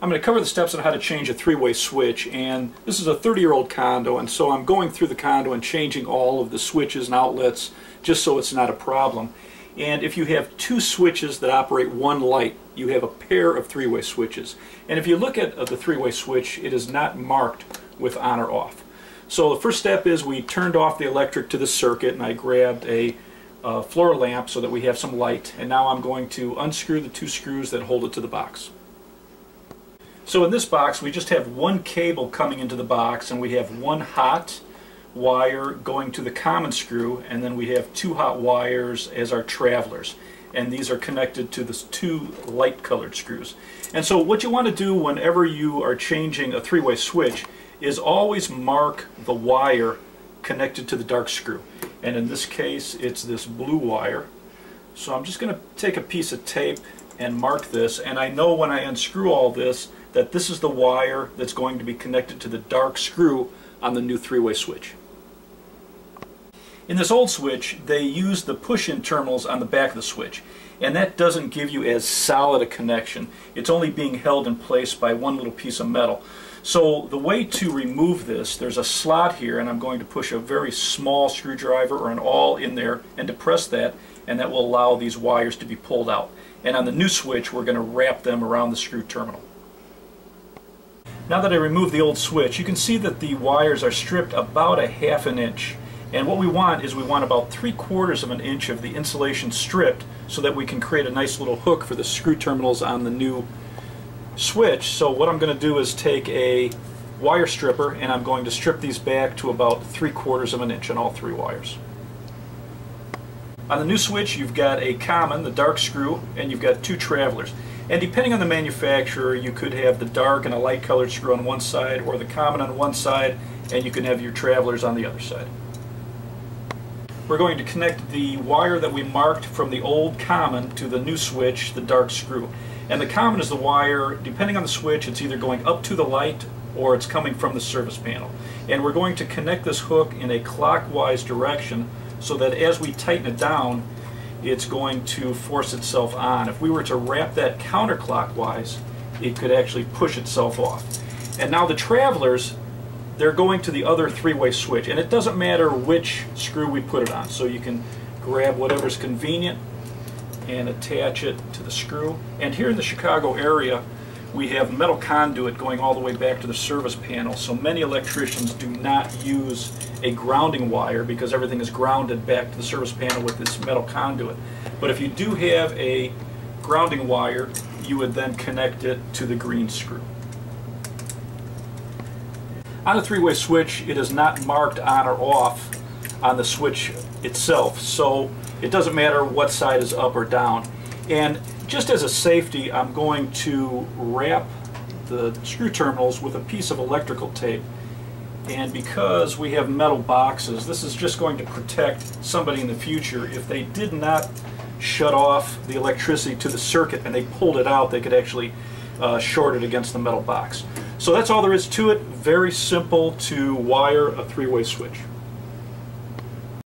I'm going to cover the steps on how to change a three-way switch and this is a 30-year-old condo and so I'm going through the condo and changing all of the switches and outlets just so it's not a problem. And if you have two switches that operate one light, you have a pair of three-way switches. And if you look at uh, the three-way switch, it is not marked with on or off. So the first step is we turned off the electric to the circuit and I grabbed a uh, floor lamp so that we have some light. And now I'm going to unscrew the two screws that hold it to the box. So in this box we just have one cable coming into the box and we have one hot wire going to the common screw and then we have two hot wires as our travelers and these are connected to the two light colored screws. And so what you want to do whenever you are changing a three-way switch is always mark the wire connected to the dark screw. And in this case it's this blue wire. So I'm just going to take a piece of tape and mark this and I know when I unscrew all this that this is the wire that's going to be connected to the dark screw on the new three-way switch. In this old switch, they use the push-in terminals on the back of the switch, and that doesn't give you as solid a connection. It's only being held in place by one little piece of metal. So the way to remove this, there's a slot here, and I'm going to push a very small screwdriver or an awl in there and depress that, and that will allow these wires to be pulled out. And on the new switch, we're going to wrap them around the screw terminal. Now that I removed the old switch, you can see that the wires are stripped about a half an inch. And what we want is we want about three quarters of an inch of the insulation stripped so that we can create a nice little hook for the screw terminals on the new switch. So what I'm going to do is take a wire stripper and I'm going to strip these back to about three quarters of an inch on all three wires. On the new switch you've got a common, the dark screw, and you've got two travelers. And depending on the manufacturer, you could have the dark and a light colored screw on one side or the common on one side and you can have your travelers on the other side. We're going to connect the wire that we marked from the old common to the new switch, the dark screw. And the common is the wire, depending on the switch, it's either going up to the light or it's coming from the service panel. And we're going to connect this hook in a clockwise direction so that as we tighten it down, it's going to force itself on. If we were to wrap that counterclockwise, it could actually push itself off. And now the travelers, they're going to the other three-way switch. And it doesn't matter which screw we put it on. So you can grab whatever's convenient and attach it to the screw. And here in the Chicago area, we have metal conduit going all the way back to the service panel, so many electricians do not use a grounding wire because everything is grounded back to the service panel with this metal conduit. But if you do have a grounding wire, you would then connect it to the green screw. On the three-way switch, it is not marked on or off on the switch itself, so it doesn't matter what side is up or down. And just as a safety, I'm going to wrap the screw terminals with a piece of electrical tape. And because we have metal boxes, this is just going to protect somebody in the future. If they did not shut off the electricity to the circuit and they pulled it out, they could actually uh, short it against the metal box. So that's all there is to it. Very simple to wire a three-way switch.